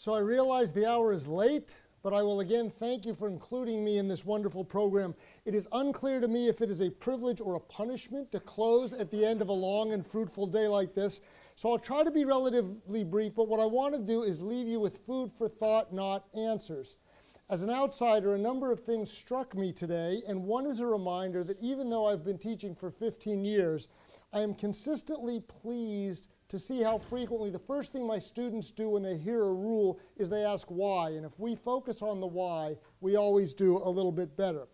So I realize the hour is late, but I will again thank you for including me in this wonderful program. It is unclear to me if it is a privilege or a punishment to close at the end of a long and fruitful day like this. So I'll try to be relatively brief, but what I want to do is leave you with food for thought, not answers. As an outsider, a number of things struck me today, and one is a reminder that even though I've been teaching for 15 years, I am consistently pleased to see how frequently the first thing my students do when they hear a rule is they ask why. And if we focus on the why, we always do a little bit better.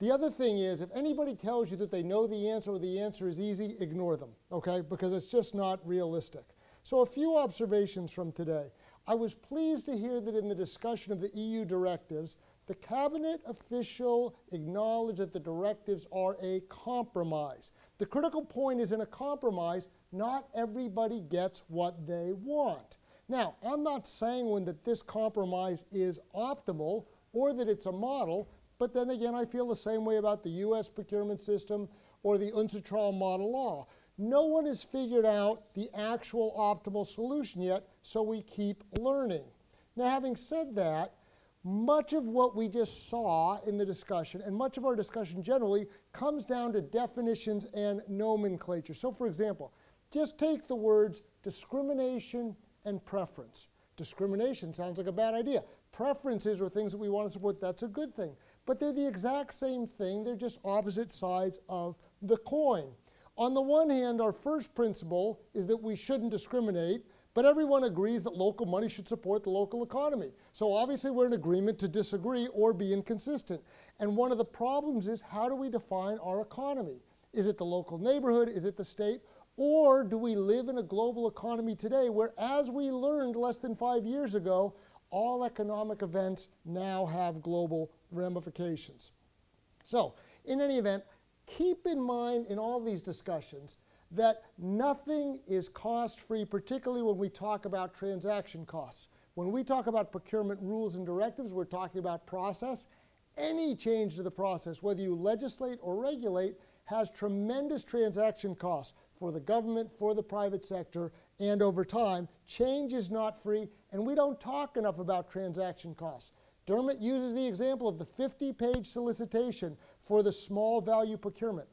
The other thing is, if anybody tells you that they know the answer or the answer is easy, ignore them, okay? Because it's just not realistic. So, a few observations from today. I was pleased to hear that in the discussion of the EU directives, the cabinet official acknowledged that the directives are a compromise. The critical point is in a compromise, not everybody gets what they want. Now, I'm not saying that this compromise is optimal or that it's a model, but then again, I feel the same way about the US procurement system or the UNCITRAL model law. No one has figured out the actual optimal solution yet, so we keep learning. Now, having said that, much of what we just saw in the discussion, and much of our discussion generally, comes down to definitions and nomenclature. So, for example, just take the words discrimination and preference. Discrimination sounds like a bad idea. Preferences are things that we want to support. That's a good thing. But they're the exact same thing. They're just opposite sides of the coin. On the one hand, our first principle is that we shouldn't discriminate, but everyone agrees that local money should support the local economy. So obviously we're in agreement to disagree or be inconsistent. And one of the problems is how do we define our economy? Is it the local neighborhood? Is it the state? Or do we live in a global economy today where, as we learned less than five years ago, all economic events now have global ramifications? So, in any event, keep in mind in all these discussions that nothing is cost free, particularly when we talk about transaction costs. When we talk about procurement rules and directives, we're talking about process. Any change to the process, whether you legislate or regulate, has tremendous transaction costs for the government, for the private sector, and over time. Change is not free, and we don't talk enough about transaction costs. Dermot uses the example of the 50 page solicitation for the small value procurement.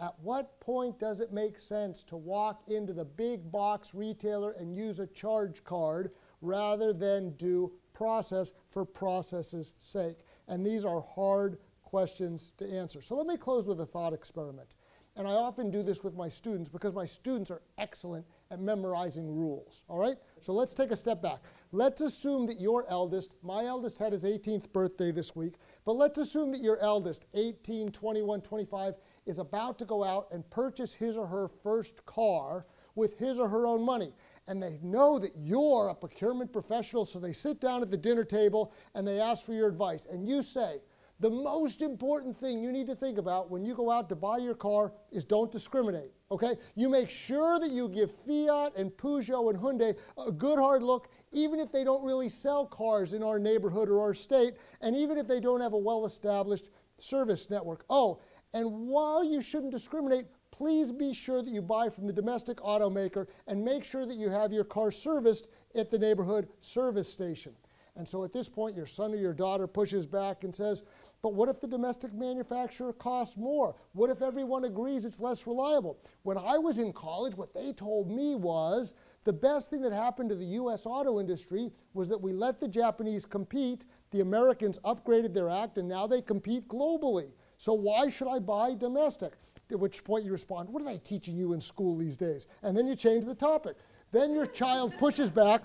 At what point does it make sense to walk into the big box retailer and use a charge card rather than do process for process's sake? And these are hard questions to answer. So let me close with a thought experiment. And I often do this with my students because my students are excellent at memorizing rules. All right? So let's take a step back. Let's assume that your eldest, my eldest had his 18th birthday this week, but let's assume that your eldest, 18, 21, 25, is about to go out and purchase his or her first car with his or her own money. And they know that you're a procurement professional, so they sit down at the dinner table and they ask for your advice. And you say, the most important thing you need to think about when you go out to buy your car is don't discriminate, okay? You make sure that you give Fiat and Peugeot and Hyundai a good hard look, even if they don't really sell cars in our neighborhood or our state, and even if they don't have a well established service network. Oh, and while you shouldn't discriminate, please be sure that you buy from the domestic automaker and make sure that you have your car serviced at the neighborhood service station. And so at this point, your son or your daughter pushes back and says, but what if the domestic manufacturer costs more? What if everyone agrees it's less reliable? When I was in college, what they told me was the best thing that happened to the US auto industry was that we let the Japanese compete, the Americans upgraded their act, and now they compete globally. So why should I buy domestic? At which point you respond, What are they teaching you in school these days? And then you change the topic. Then your child pushes back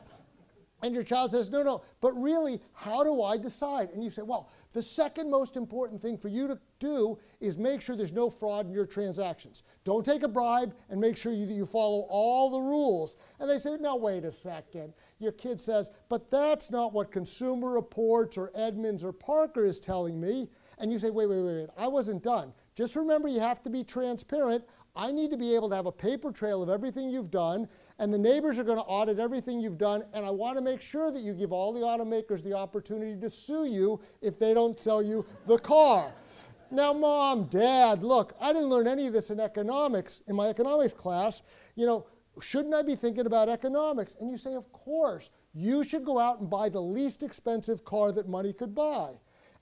and your child says, no, no, but really, how do I decide? And you say, well, the second most important thing for you to do is make sure there's no fraud in your transactions. Don't take a bribe and make sure you, you follow all the rules. And they say, no, wait a second. Your kid says, but that's not what Consumer Reports or Edmunds or Parker is telling me. And you say, wait, wait, wait, wait, I wasn't done. Just remember, you have to be transparent. I need to be able to have a paper trail of everything you've done, and the neighbors are going to audit everything you've done, and I want to make sure that you give all the automakers the opportunity to sue you if they don't sell you the car. Now, mom, dad, look, I didn't learn any of this in economics, in my economics class. You know, shouldn't I be thinking about economics? And you say, of course. you should go out and buy the least expensive car that money could buy.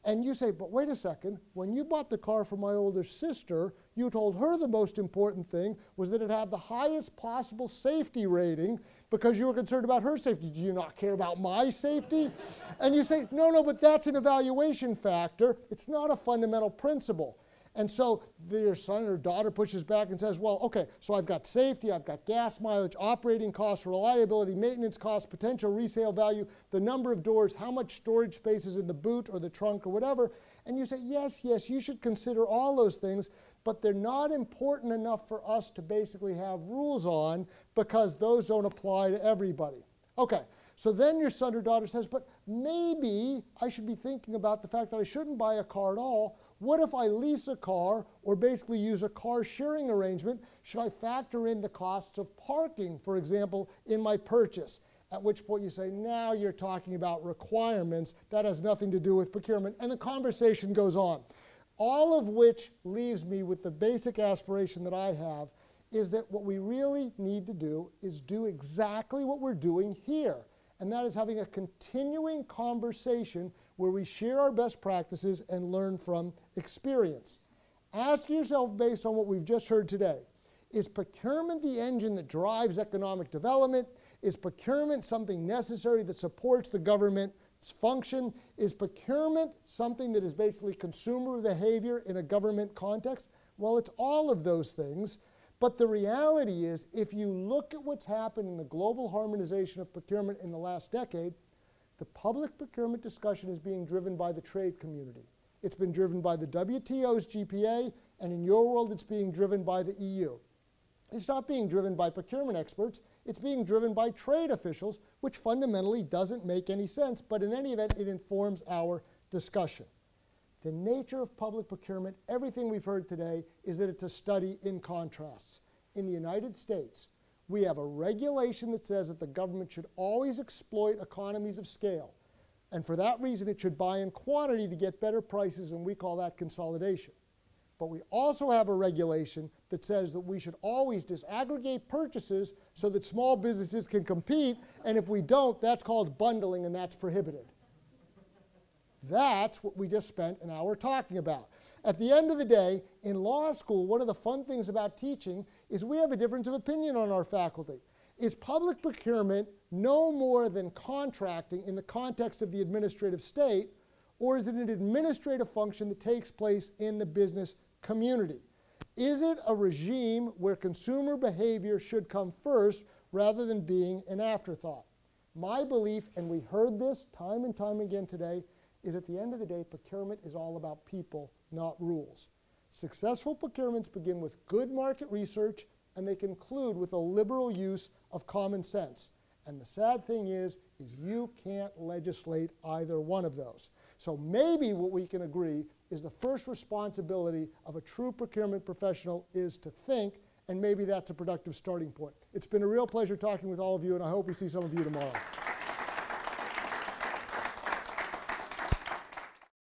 And you say, but wait a second, when you bought the car for my older sister, you told her the most important thing was that it had the highest possible safety rating because you were concerned about her safety. Do you not care about my safety? And you say, no, no, but that's an evaluation factor. It's not a fundamental principle. And so your son or daughter pushes back and says, well, okay, so I've got safety, I've got gas mileage, operating costs, reliability, maintenance costs, potential resale value, the number of doors, how much storage space is in the boot or the trunk or whatever. And you say, yes, yes, you should consider all those things, but they're not important enough for us to basically have rules on because those don't apply to everybody. Okay, so then your son or daughter says, but maybe I should be thinking about the fact that I shouldn't buy a car at all what if I lease a car or basically use a car sharing arrangement? Should I factor in the costs of parking, for example, in my purchase? At which point you say, now you're talking about requirements. That has nothing to do with procurement. And the conversation goes on. All of which leaves me with the basic aspiration that I have is that what we really need to do is do exactly what we're doing here. And that is having a continuing conversation where we share our best practices and learn from experience. Ask yourself, based on what we've just heard today, is procurement the engine that drives economic development? Is procurement something necessary that supports the government's function? Is procurement something that is basically consumer behavior in a government context? Well, it's all of those things. But the reality is, if you look at what's happened in the global harmonization of procurement in the last decade, the public procurement discussion is being driven by the trade community. It's been driven by the WTO's GPA, and in your world, it's being driven by the EU. It's not being driven by procurement experts, it's being driven by trade officials, which fundamentally doesn't make any sense, but in any event, it informs our discussion. The nature of public procurement, everything we've heard today, is that it's a study in contrasts. In the United States, we have a regulation that says that the government should always exploit economies of scale. And for that reason, it should buy in quantity to get better prices, and we call that consolidation. But we also have a regulation that says that we should always disaggregate purchases so that small businesses can compete, and if we don't, that's called bundling, and that's prohibited. That's what we just spent an hour talking about. At the end of the day, in law school, one of the fun things about teaching is we have a difference of opinion on our faculty. Is public procurement no more than contracting in the context of the administrative state, or is it an administrative function that takes place in the business community? Is it a regime where consumer behavior should come first rather than being an afterthought? My belief, and we heard this time and time again today, is at the end of the day, procurement is all about people, not rules. Successful procurements begin with good market research and they conclude with a liberal use of common sense. And the sad thing is, is you can't legislate either one of those. So maybe what we can agree is the first responsibility of a true procurement professional is to think, and maybe that's a productive starting point. It's been a real pleasure talking with all of you, and I hope we see some of you tomorrow.